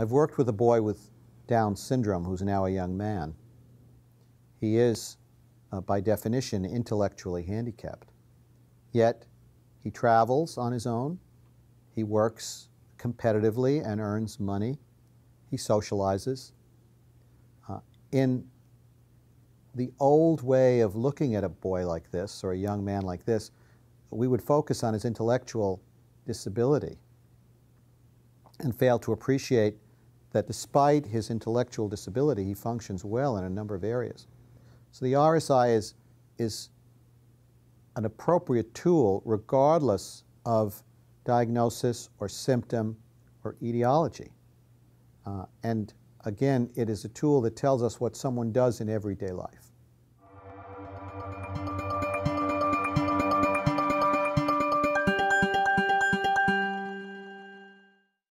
I've worked with a boy with Down syndrome who's now a young man. He is, uh, by definition, intellectually handicapped. Yet, he travels on his own, he works competitively and earns money, he socializes. Uh, in the old way of looking at a boy like this or a young man like this, we would focus on his intellectual disability and fail to appreciate that despite his intellectual disability, he functions well in a number of areas. So the RSI is, is an appropriate tool regardless of diagnosis or symptom or etiology. Uh, and again, it is a tool that tells us what someone does in everyday life.